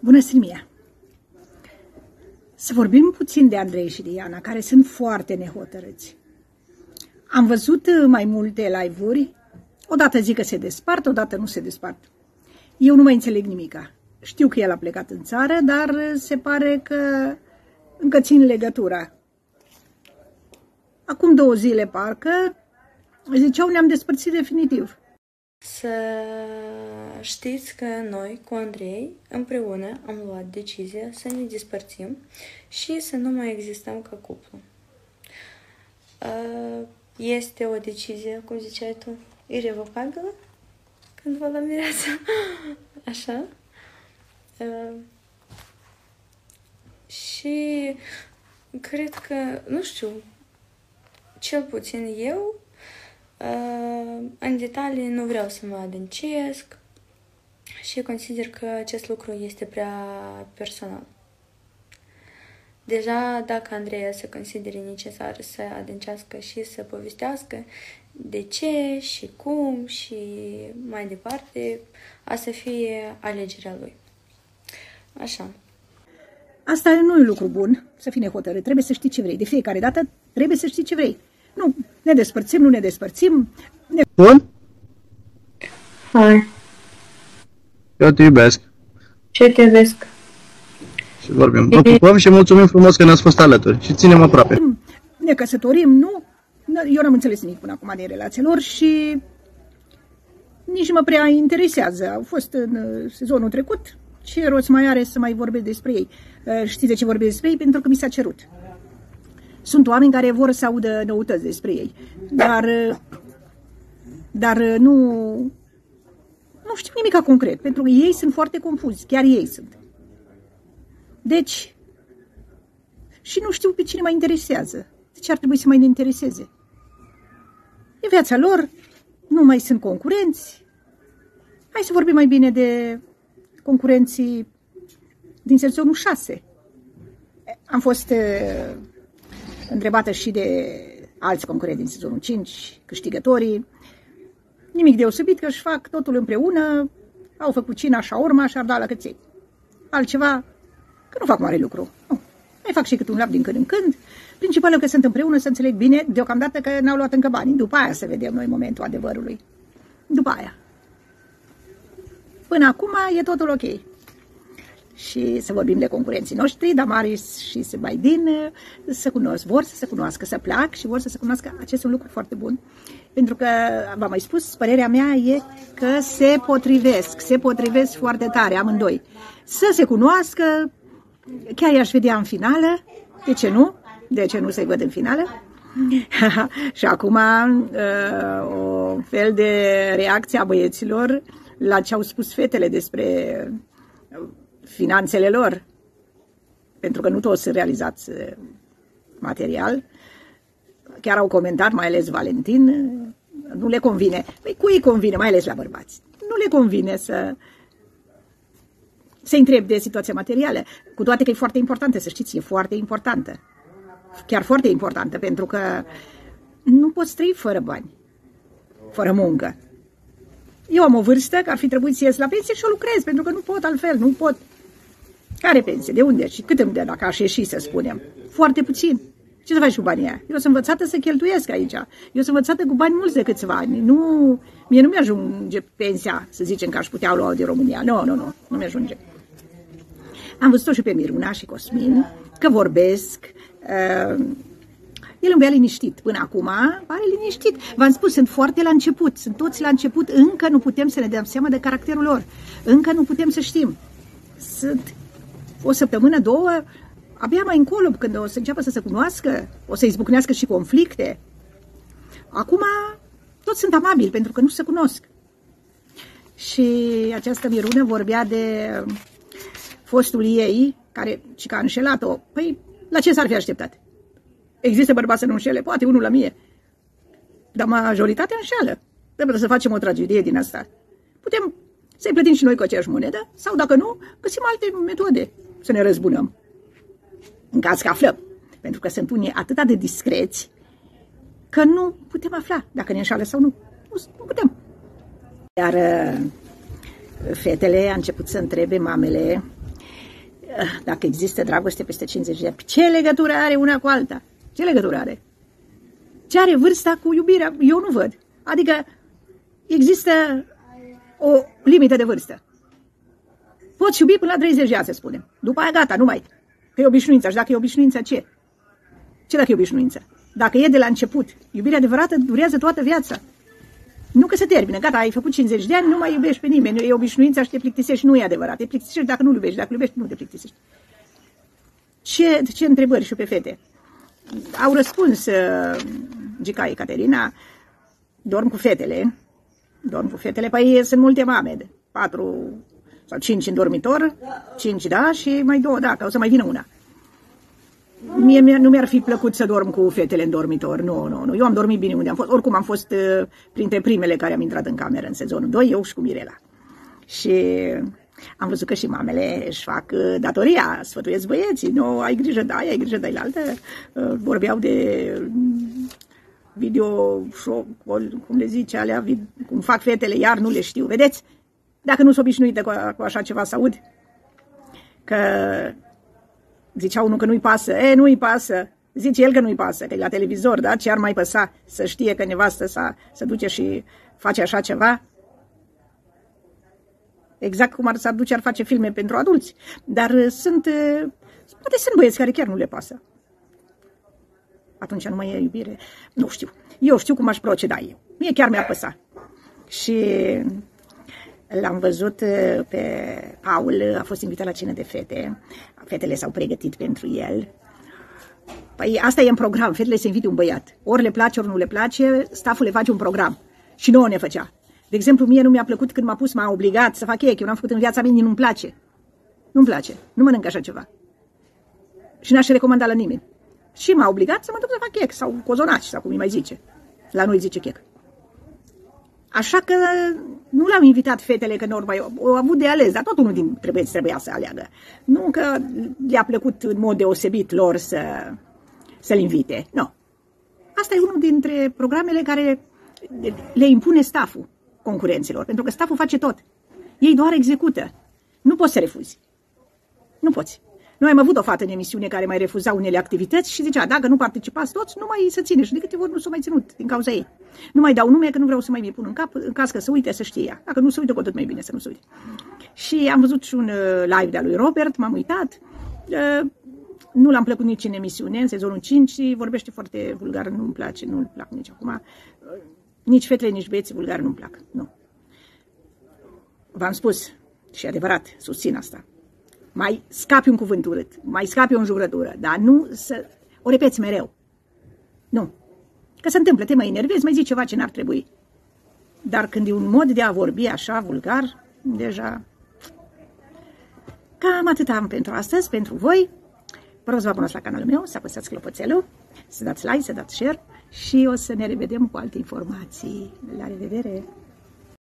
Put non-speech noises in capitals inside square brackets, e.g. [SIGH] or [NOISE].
Bună, Silmia! Să vorbim puțin de Andrei și de Iana, care sunt foarte nehotărâți. Am văzut mai multe live-uri, odată zic că se despart, odată nu se despart. Eu nu mai înțeleg nimica. Știu că el a plecat în țară, dar se pare că încă țin legătura. Acum două zile, parcă, ziceau ne-am despărțit definitiv. Să știți că noi, cu Andrei, împreună am luat decizia să ne despărțim și să nu mai existăm ca cuplu. Este o decizie, cum ziceai tu, irrevocabilă când vă la mireasa. [LAUGHS] Așa. Și cred că, nu știu, cel puțin eu Uh, în detalii nu vreau să mă adâncesc și consider că acest lucru este prea personal. Deja dacă Andreea se considere necesar să adâncească și să povestească de ce și cum și mai departe, a să fie alegerea lui. Așa. Asta nu e lucru bun, să fii nehotărât. Trebuie să știi ce vrei. De fiecare dată trebuie să știi ce vrei. Nu, ne despărțim, nu ne despărțim. Ne... Bun? Hai. Eu te iubesc. Ce te iubesc? Și vorbim. Vă pupăm și mulțumim frumos că ne-ați fost alături și ținem aproape. Ne căsătorim, nu? Eu n-am înțeles nimic până acum din relația lor și nici mă prea interesează. Au fost în uh, sezonul trecut. Ce rost mai are să mai vorbesc despre ei? Uh, știți de ce vorbesc despre ei? Pentru că mi s-a cerut. Sunt oameni care vor să audă noutăți despre ei, dar, dar nu, nu știu nimic concret, pentru că ei sunt foarte confuzi, chiar ei sunt. Deci, și nu știu pe cine mă interesează. De ce ar trebui să mai ne intereseze? E viața lor, nu mai sunt concurenți. Hai să vorbim mai bine de concurenții din sezonul 6. Am fost întrebată și de alți concurenți din sezonul 5, câștigătorii. Nimic deosebit că își fac totul împreună, au făcut cina, așa urma și la căței. Altceva, că nu fac mare lucru. Nu. Mai fac și cât un lap din când în când. Principalul că sunt împreună, să înțeleg bine, deocamdată că n-au luat încă bani. După aia să vedem noi momentul adevărului. După aia. Până acum e totul ok și să vorbim de concurenții noștri, Damaris și Sebaidin să cunosc, vor să se cunoască, să plac și vor să se cunoască. Acest un lucru foarte bun. Pentru că, v-am mai spus, părerea mea e că se potrivesc, se potrivesc foarte tare amândoi. Să se cunoască, chiar i-aș vedea în finală, de ce nu? De ce nu să-i văd în finală? [LAUGHS] și acum uh, o fel de reacție a băieților la ce au spus fetele despre finanțele lor, pentru că nu toți sunt realizați eh, material. Chiar au comentat, mai ales Valentin, nu le convine. Păi cui îi convine, mai ales la bărbați? Nu le convine să se întreb de situația materială, cu toate că e foarte importantă, să știți, e foarte importantă. Chiar foarte importantă, pentru că nu poți trăi fără bani, fără muncă. Eu am o vârstă că ar fi trebuit să ies la pensie și o lucrez, pentru că nu pot altfel, nu pot care pensie? De unde? Și cât îmi dă dacă aș ieși, să spunem? Foarte puțin. Ce să faci cu banii aia? Eu sunt învățată să cheltuiesc aici. Eu sunt învățată cu bani mulți de câțiva ani. Nu, mie nu mi-ajunge pensia, să zicem că aș putea lua de România. Nu, nu, nu, nu mi-ajunge. Am văzut-o și pe Miruna și Cosmin, că vorbesc. Uh, el îmi liniștit. Până acum pare liniștit. V-am spus, sunt foarte la început. Sunt toți la început. Încă nu putem să ne dăm seama de caracterul lor. Încă nu putem să știm. Sunt o săptămână, două, abia mai încolo, când o să înceapă să se cunoască, o să izbucnească și conflicte. Acum, toți sunt amabili, pentru că nu se cunosc. Și această Mirună vorbea de fostul ei, care și că a înșelat-o. Păi, la ce s-ar fi așteptat? Există bărbați să nu înșele? Poate unul la mie. Dar majoritatea înșeală. Trebuie să facem o tragedie din asta. Putem să-i plătim și noi cu aceeași monedă sau, dacă nu, găsim alte metode să ne răzbunăm. În caz că aflăm. Pentru că sunt unii atât de discreți că nu putem afla dacă ne înșală sau nu. Nu, nu putem. Iar uh, fetele a început să întrebe mamele dacă există dragoste peste 50 de ani, ce legătură are una cu alta? Ce legătură are? Ce are vârsta cu iubirea? Eu nu văd. Adică există o limită de vârstă. Poți iubi până la 30 de ani, să spunem. După aia gata, nu mai. Că e obișnuința. Și dacă e obișnuința, ce? Ce dacă e obișnuința? Dacă e de la început, iubirea adevărată durează toată viața. Nu că se termină, gata, ai făcut 50 de ani, nu mai iubești pe nimeni, e obișnuința și te plictisești, nu e adevărat. Te plictisești dacă nu iubești, dacă iubești, nu te plictisești. Ce, ce întrebări și pe fete? Au răspuns uh, Gica Caterina, dorm cu fetele, dorm cu fetele, păi sunt multe mame, patru sau cinci în dormitor, cinci da și mai două da, că o să mai vină una. Mie nu mi-ar fi plăcut să dorm cu fetele în dormitor, nu, nu, nu. Eu am dormit bine unde am fost. Oricum am fost uh, printre primele care am intrat în cameră în sezonul 2, eu și cu Mirela. Și am văzut că și mamele își fac uh, datoria, sfătuiesc băieții, nu, ai grijă de aia, ai grijă de altă. Uh, vorbeau de video show, cum le zice, alea, cum fac fetele, iar nu le știu. Vedeți? Dacă nu sunt obișnuite cu, cu așa ceva să aud. Că Zicea unul că nu-i pasă. E, nu-i pasă. Zice el că nu-i pasă, că e la televizor, da? Ce ar mai păsa să știe că nevastă sa se duce și face așa ceva? Exact cum ar s-ar duce, ar face filme pentru adulți. Dar uh, sunt, uh, poate sunt băieți care chiar nu le pasă. Atunci nu mai e iubire. Nu știu. Eu știu cum aș proceda eu. Mie chiar mi-ar păsa. Și L-am văzut uh, pe Paul, a fost invitat la cină de fete. Fetele s-au pregătit pentru el. Păi asta e în program, fetele se invite un băiat. Ori le place, ori nu le place, staful le face un program. Și nouă ne făcea. De exemplu, mie nu mi-a plăcut când m-a pus, m-a obligat să fac cake. Eu n-am făcut în viața mea, nu-mi place. Nu-mi place. Nu mănânc așa ceva. Și n-aș recomanda la nimeni. Și m-a obligat să mă duc să fac cake sau cozonaci, sau cum îi mai zice. La noi zice cake. Așa că nu le-am invitat fetele că nu mai au avut de ales, dar tot unul din trebuie, trebuia să aleagă. Nu că le-a plăcut în mod deosebit lor să, să-l invite. Nu. Asta e unul dintre programele care le impune staful concurenților, pentru că staful face tot. Ei doar execută. Nu poți să refuzi. Nu poți. Noi am avut o fată în emisiune care mai refuza unele activități și zicea, dacă nu participați toți, nu mai să ține. Și de câte ori nu s-a mai ținut din cauza ei. Nu mai dau nume, că nu vreau să mai mi pun în cap, în caz că să uite, să știe ea. Dacă nu se uite, cu atât mai bine să nu se uite. Și am văzut și un uh, live de-a lui Robert, m-am uitat. Uh, nu l-am plăcut nici în emisiune, în sezonul 5, și vorbește foarte vulgar, nu-mi place, nu-l plac nici acum. Uh, nici fetele, nici băieții vulgari nu-mi plac, nu. V-am spus, și adevărat, susțin asta mai scapi un cuvânt urât, mai scapi o înjurătură, dar nu să o repeți mereu. Nu. Că se întâmplă, te mai enervezi, mai zici ceva ce n-ar trebui. Dar când e un mod de a vorbi așa vulgar, deja... Cam atât am pentru astăzi, pentru voi. Vă rog să vă abonați la canalul meu, să apăsați clopoțelul, să dați like, să dați share și o să ne revedem cu alte informații. La revedere!